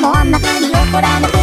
もあんま見怒らな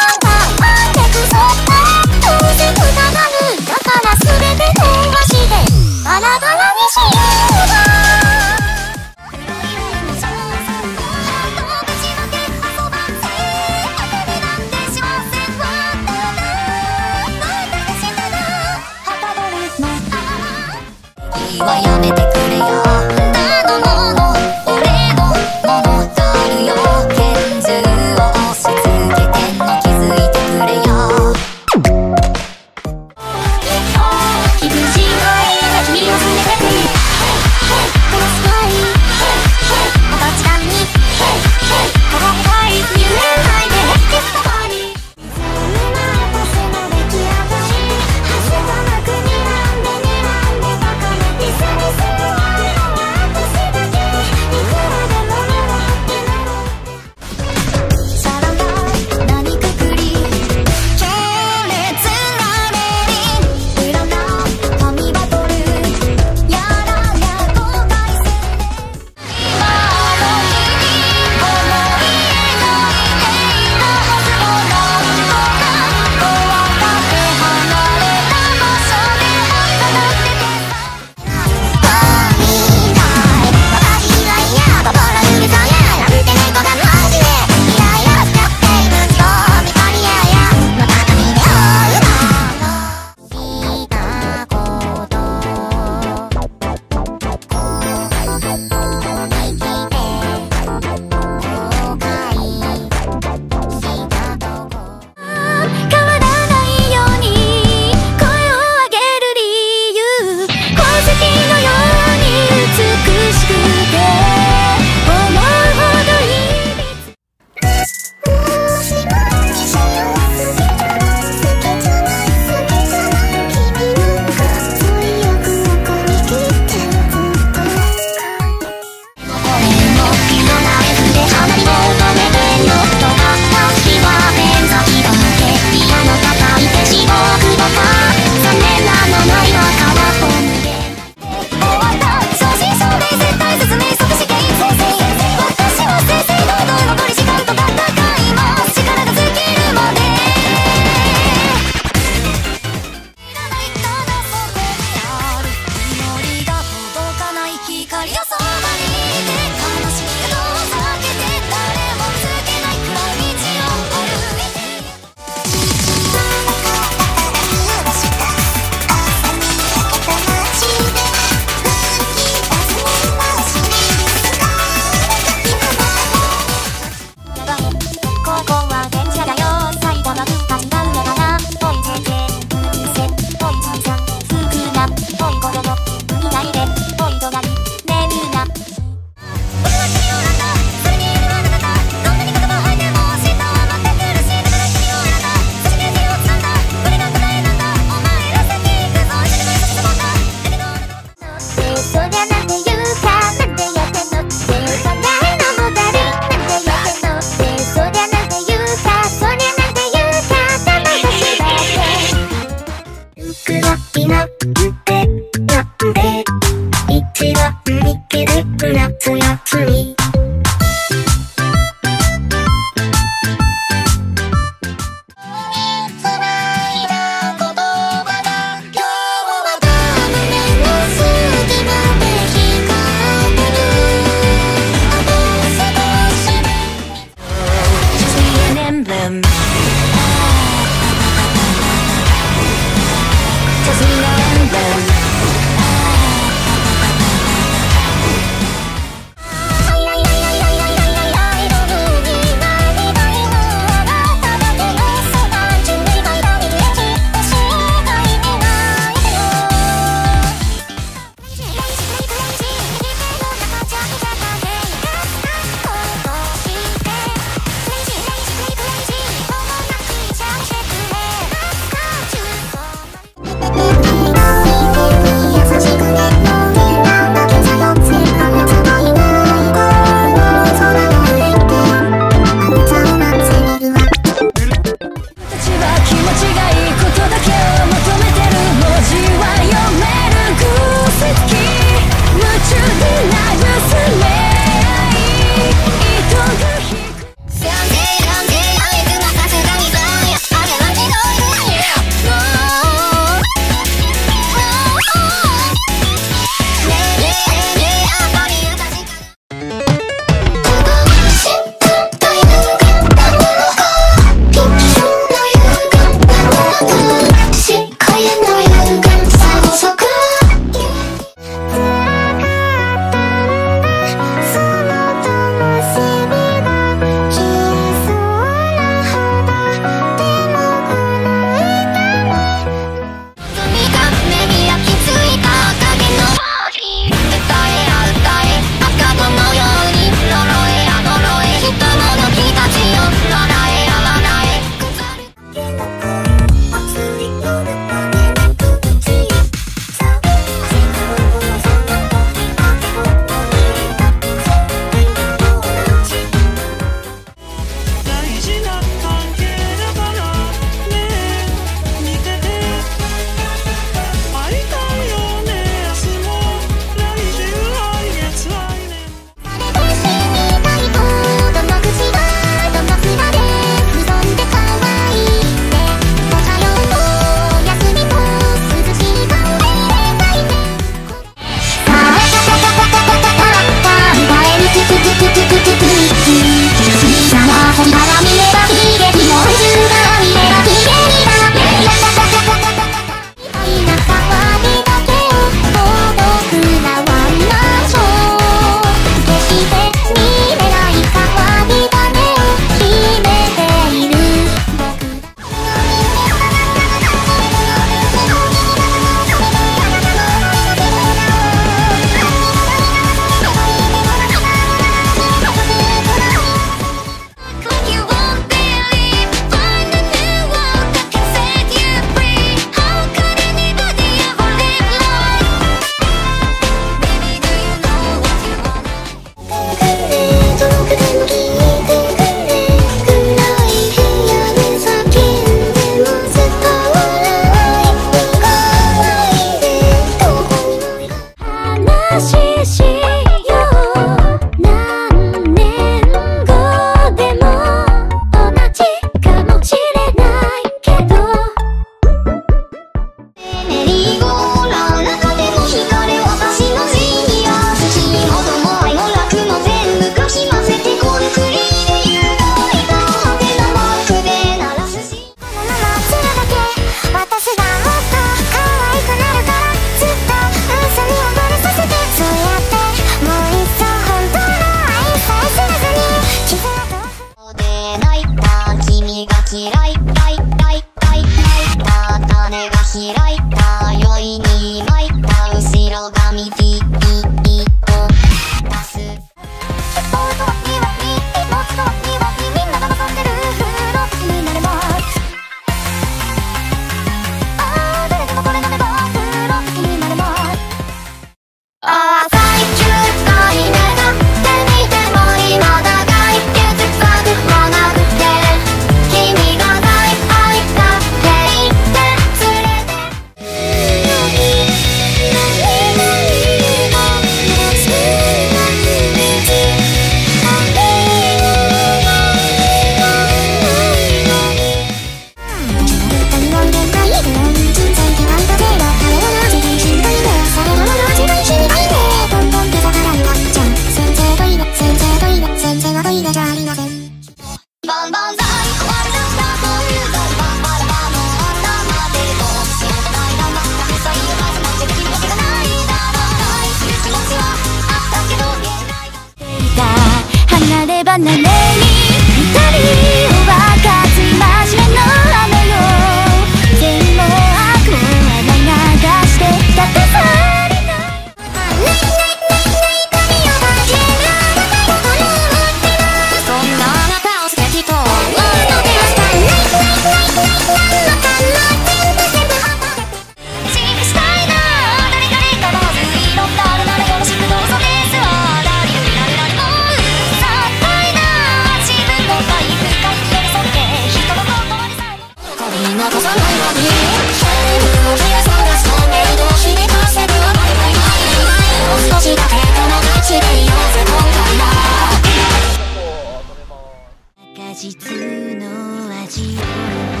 実の味を。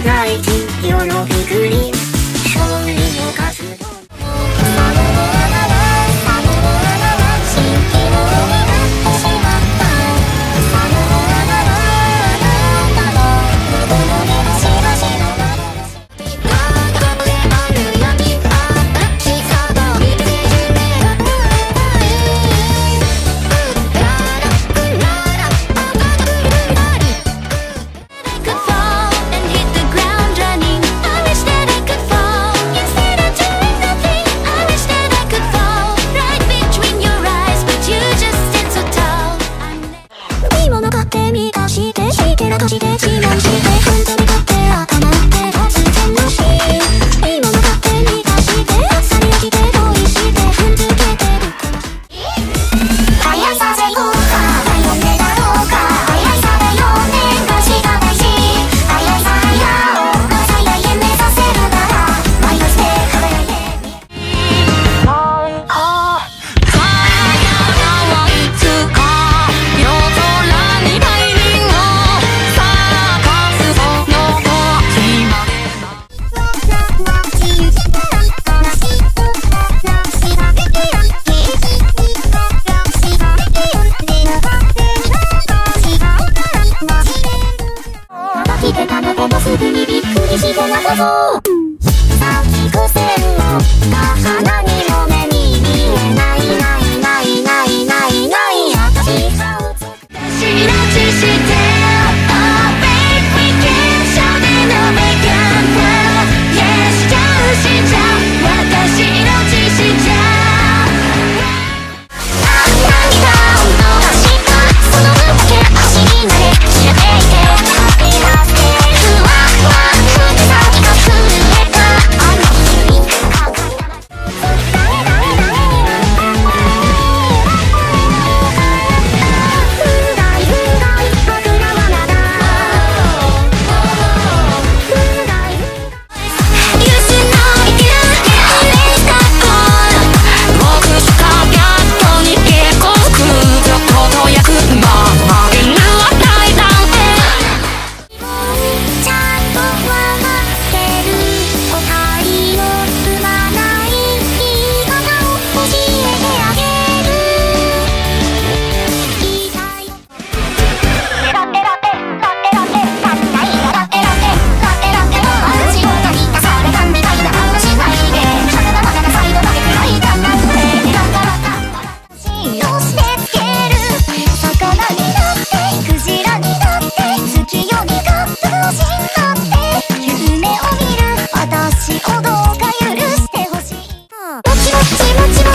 tonight Thank you. さきくぞん期苦戦の花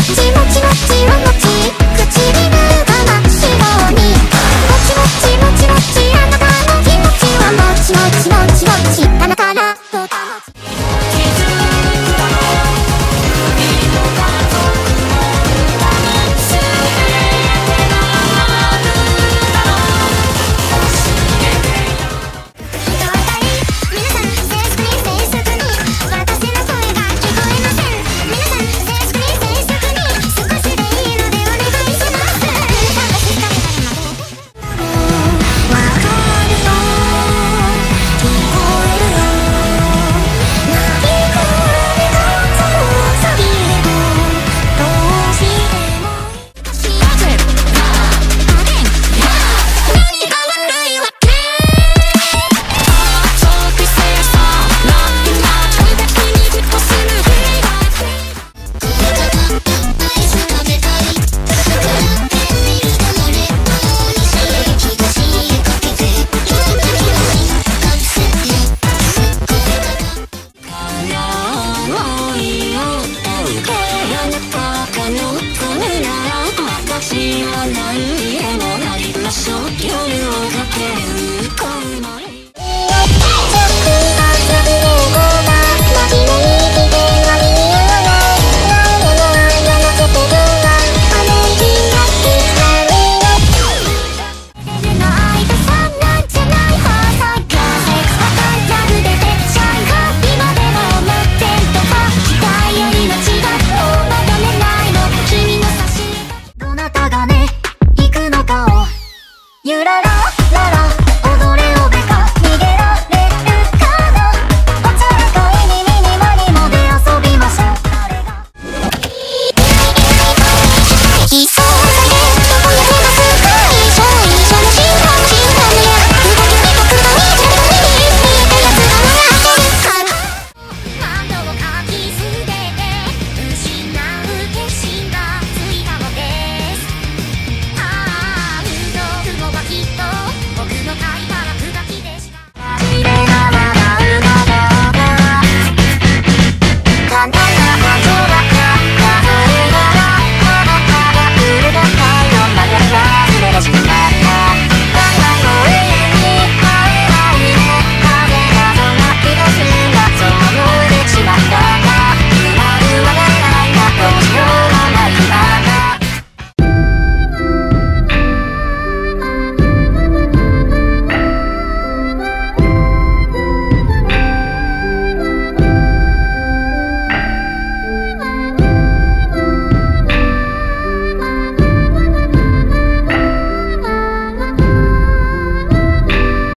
ちまちまちま